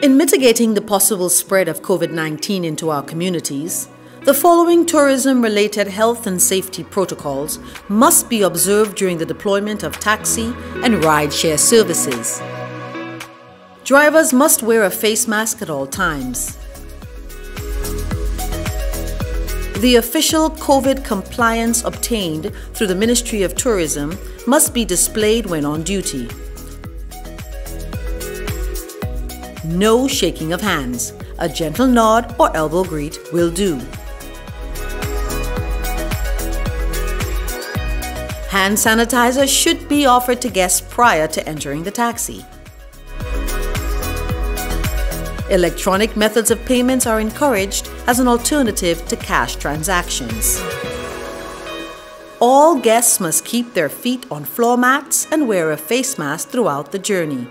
In mitigating the possible spread of COVID 19 into our communities, the following tourism related health and safety protocols must be observed during the deployment of taxi and ride-share services. Drivers must wear a face mask at all times. The official COVID compliance obtained through the Ministry of Tourism must be displayed when on duty. No shaking of hands. A gentle nod or elbow greet will do. Hand sanitizer should be offered to guests prior to entering the taxi. Electronic methods of payments are encouraged as an alternative to cash transactions. All guests must keep their feet on floor mats and wear a face mask throughout the journey.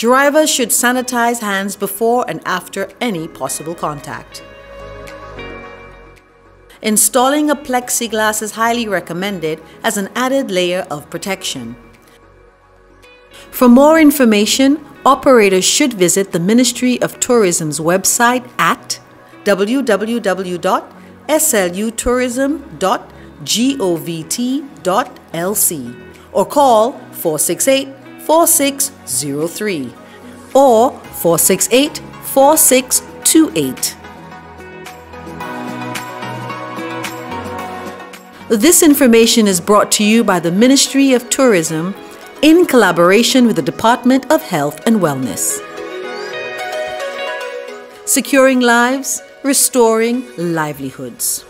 Drivers should sanitize hands before and after any possible contact. Installing a plexiglass is highly recommended as an added layer of protection. For more information, operators should visit the Ministry of Tourism's website at www.slutourism.govt.lc or call 468 4603 or 468 4628. This information is brought to you by the Ministry of Tourism in collaboration with the Department of Health and Wellness. Securing lives, restoring livelihoods.